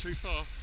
too far.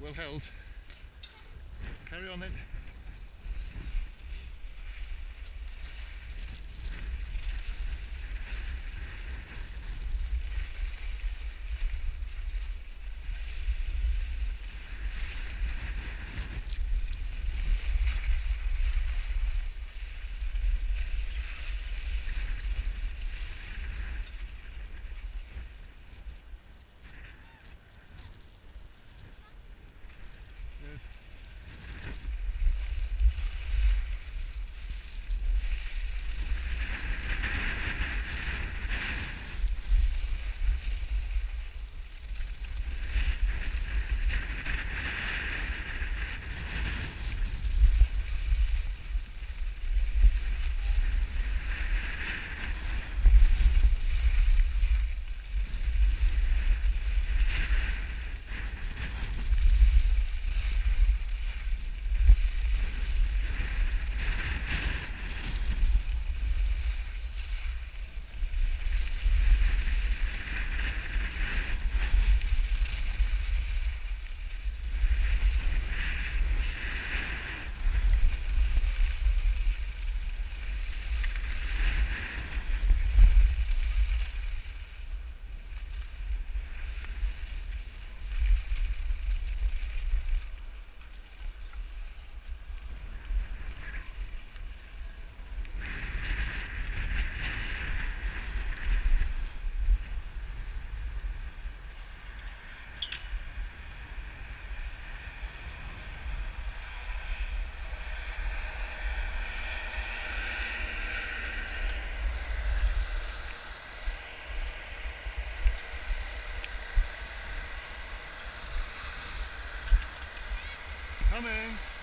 Well, held. Carry on then. Coming.